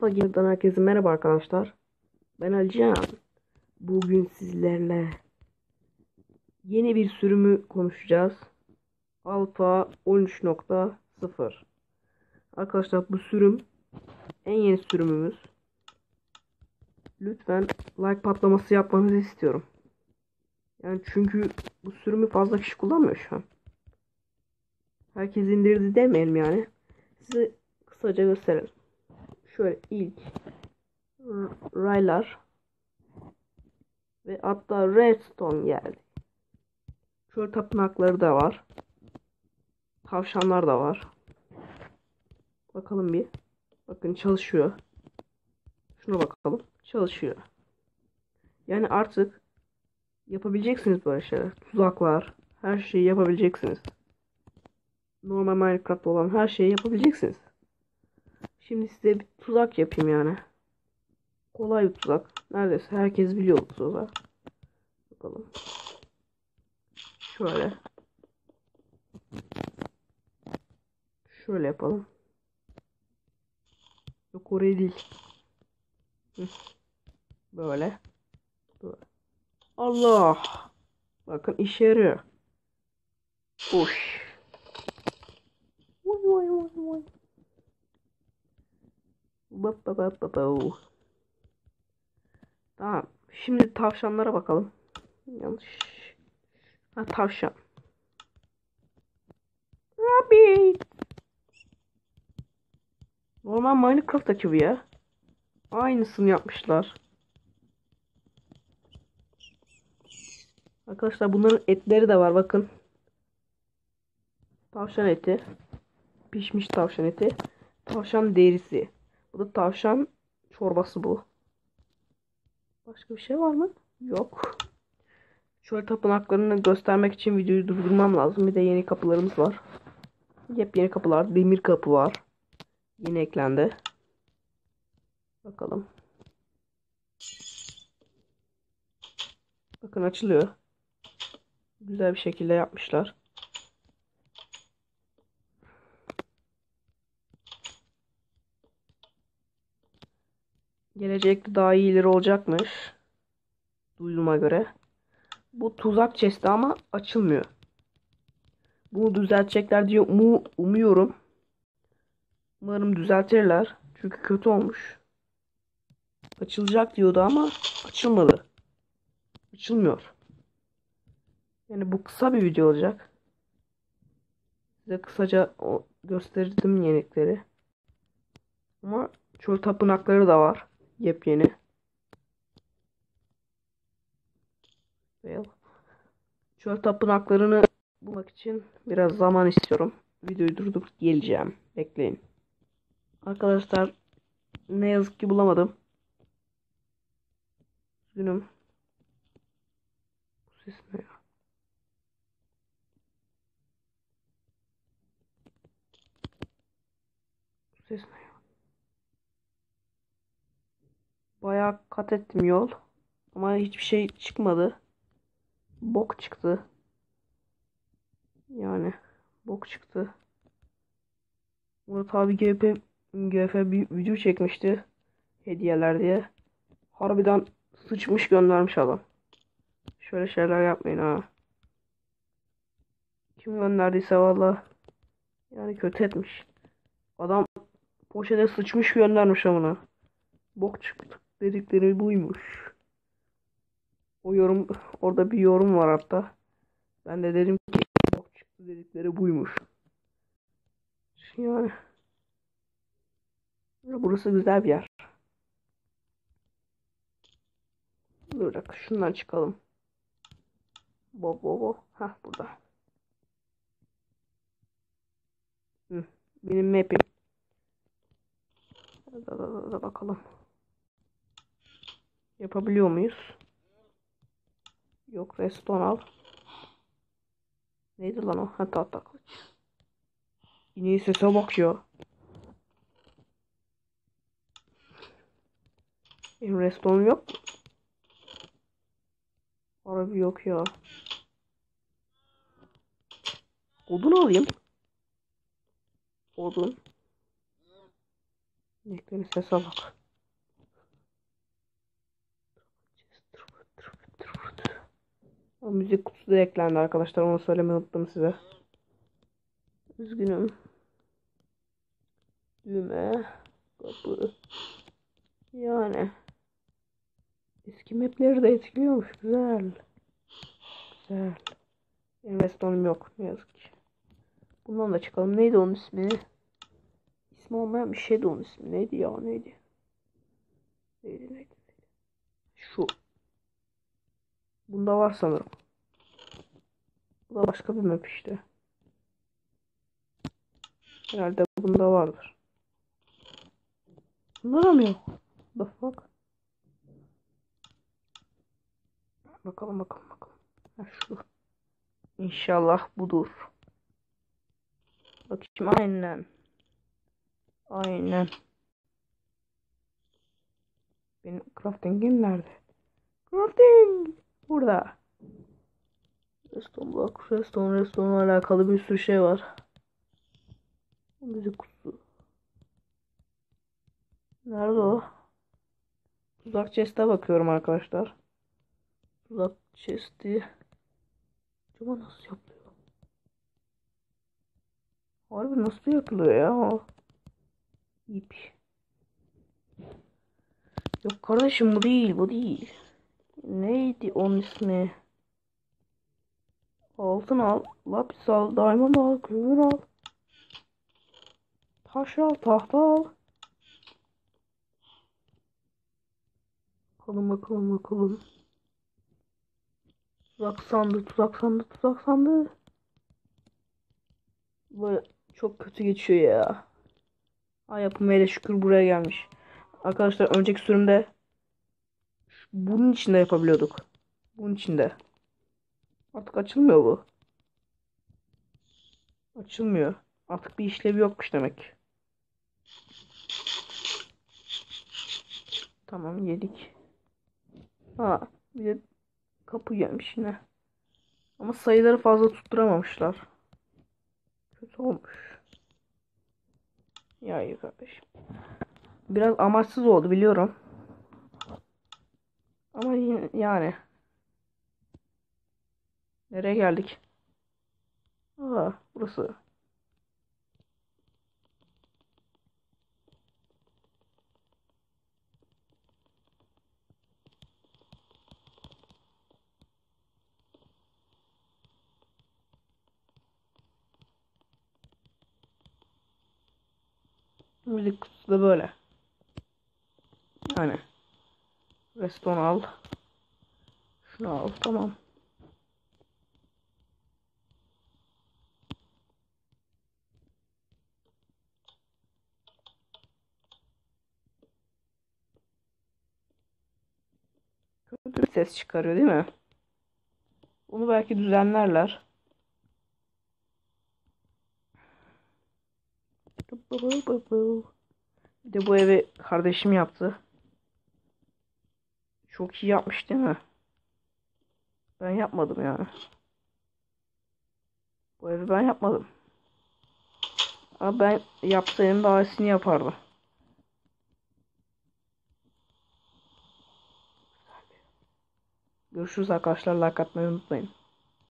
Kafa Game'den herkese merhaba arkadaşlar. Ben Alican. Bugün sizlerle yeni bir sürümü konuşacağız. Alpha 13.0 Arkadaşlar bu sürüm en yeni sürümümüz. Lütfen like patlaması yapmanızı istiyorum. Yani çünkü bu sürümü fazla kişi kullanmıyor şu an. Herkes indirdi demeyelim yani. Size kısaca gösterelim şöyle ilk raylar ve hatta redstone geldi. Çöl tapınakları da var. Tavşanlar da var. Bakalım bir. Bakın çalışıyor. Şuna bakalım. Çalışıyor. Yani artık yapabileceksiniz böyle şeyler. Tuzaklar. Her şeyi yapabileceksiniz. Normal Minecraft olan her şeyi yapabileceksiniz. Şimdi size bir tuzak yapayım yani. Kolay bir tuzak. Neredeyse herkes biliyor bu tuzağı. Bakalım. Şöyle. Şöyle yapalım. Yok oraya değil. Böyle. Böyle. Allah. Bakın işe yarıyor. Uş. Bap bap bap bap. Tamam. Şimdi tavşanlara bakalım. Yanlış. Ha tavşan. Rabbit. Normal Minecraft'taki bu ya. Aynısını yapmışlar. Arkadaşlar bunların etleri de var bakın. Tavşan eti. Pişmiş tavşan eti. Tavşan derisi. Bu da tavşan çorbası bu. Başka bir şey var mı? Yok. Şöyle tapınaklarını göstermek için videoyu durdurmam lazım. Bir de yeni kapılarımız var. Yepyeni kapılar. Demir kapı var. Yeni eklendi. Bakalım. Bakın açılıyor. Güzel bir şekilde yapmışlar. Gelecekte daha iyileri olacakmış. Duyduğuma göre. Bu tuzak chest'i ama açılmıyor. Bunu düzeltecekler diye umu, umuyorum. Umarım düzeltirler. Çünkü kötü olmuş. Açılacak diyordu ama açılmadı. Açılmıyor. Yani bu kısa bir video olacak. Size kısaca gösterdim yenilikleri. Ama çöl tapınakları da var. Yepyeni. Çöl tapınaklarını bulmak için biraz zaman istiyorum. Videoyu durdurup geleceğim. Bekleyin. Arkadaşlar ne yazık ki bulamadım. Üzgünüm. Bu ses ne ya? Bu ses ne ya? Bayağı kat ettim yol. Ama hiçbir şey çıkmadı. Bok çıktı. Yani bok çıktı. Murat abi GF, GF bir video çekmişti. Hediyeler diye. Harbiden sıçmış göndermiş adam. Şöyle şeyler yapmayın ha. Kim gönderdiyse valla. Yani kötü etmiş. Adam poşete sıçmış göndermiş amına. Bok çıktı dedikleri buymuş. O yorum orada bir yorum var hatta. Ben de dedim ki bok çıktı dedikleri buymuş. Yani burası güzel bir yer. Dur dakika şundan çıkalım. Bo bo bo. Hah burada. Hı, benim map'im. Da, da, da, da bakalım. Yapabiliyor muyuz? Yok reston al. Neydi lan o? Ha tahta kılıç. İneği sese bak ya. Benim restonum yok? Harbi yok ya. Odun alayım. Odun. İneklerin sese bak. O müzik kutusu da eklendi arkadaşlar. Onu söylemeyi unuttum size. Üzgünüm. Düğme. Kapı. Yani. Eski mapleri de etkiliyormuş. Güzel. Güzel. Benim yok. Ne yazık ki. Bundan da çıkalım. Neydi onun ismi? İsmi olmayan bir şeydi onun ismi. Neydi ya? Neydi? Neydi neydi? neydi? Şu. Bunda var sanırım. Bu da başka bir map işte. Herhalde bunda vardır. Bunda da mı yok? The fuck? Bakalım bakalım bakalım. Ha, şu. İnşallah budur. Bakayım aynen. Aynen. Benim crafting'im nerede? Crafting! Burada. Redstone block, redstone, redstone alakalı bir sürü şey var. Müzik kutusu. Nerede o? Tuzak chest'e bakıyorum arkadaşlar. Tuzak chest'i. Acaba nasıl yapılıyor? Harbi nasıl yapılıyor ya o? İp. Yok kardeşim bu değil bu değil. Neydi onun ismi? Altın al, lapis al, diamond al, kömür al. Taş al, tahta al. Bakalım bakalım bakalım. Tuzak sandı, tuzak sandı, tuzak sandı. Böyle çok kötü geçiyor ya. Ay hele şükür buraya gelmiş. Arkadaşlar önceki sürümde bunun içinde yapabiliyorduk. Bunun içinde. Artık açılmıyor bu. Açılmıyor. Artık bir işlevi yokmuş demek. Tamam yedik. Ha bir de kapı gelmiş yine. Ama sayıları fazla tutturamamışlar. Kötü olmuş. Ya iyi kardeşim. Biraz amaçsız oldu biliyorum. Ama yani. Nereye geldik? Aa, burası. Müzik kutusu da böyle. Yani. Reston al. Şunu al. Tamam. Kötü bir ses çıkarıyor değil mi? Bunu belki düzenlerler. Bir de bu evi kardeşim yaptı. Çok iyi yapmış değil mi? Ben yapmadım yani. Bu evi ben yapmadım. Ama ben yapsaydım daha iyisini yapardım. Görüşürüz arkadaşlar. Like atmayı unutmayın.